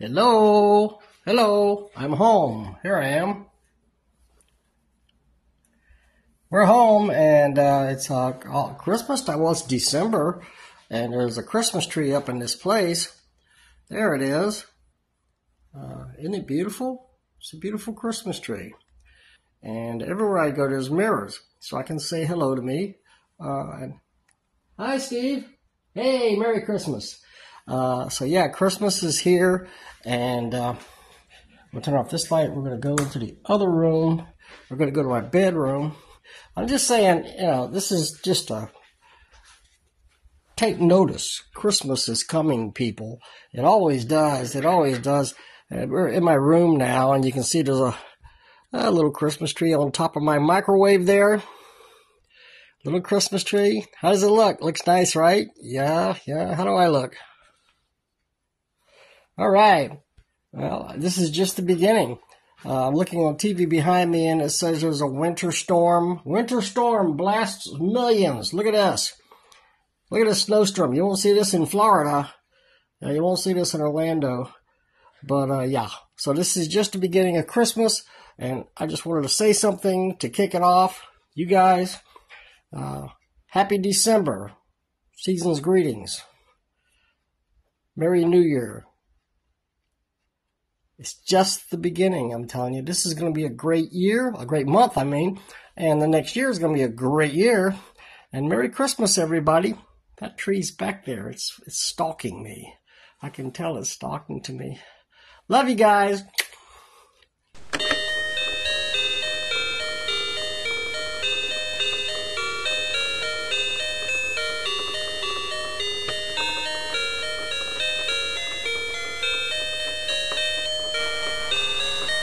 Hello, hello, I'm home. Here I am. We're home, and uh, it's uh, Christmas time. Well, it's December, and there's a Christmas tree up in this place. There it is. Uh, isn't it beautiful? It's a beautiful Christmas tree. And everywhere I go, there's mirrors, so I can say hello to me. Uh, and, Hi, Steve. Hey, Merry Christmas. Uh, so yeah, Christmas is here, and uh, we'll turn off this light. We're going to go into the other room. We're going to go to my bedroom. I'm just saying, you know, this is just a take notice. Christmas is coming, people. It always does. It always does. And we're in my room now, and you can see there's a, a little Christmas tree on top of my microwave there. Little Christmas tree. How does it look? Looks nice, right? Yeah, yeah. How do I look? All right. Well, this is just the beginning. Uh, I'm looking on TV behind me and it says there's a winter storm. Winter storm blasts millions. Look at this. Look at this snowstorm. You won't see this in Florida. Uh, you won't see this in Orlando. But uh, yeah, so this is just the beginning of Christmas. And I just wanted to say something to kick it off. You guys, uh, happy December. Season's greetings. Merry New Year. It's just the beginning, I'm telling you. This is going to be a great year, a great month, I mean. And the next year is going to be a great year. And Merry Christmas, everybody. That tree's back there. It's, it's stalking me. I can tell it's stalking to me. Love you guys.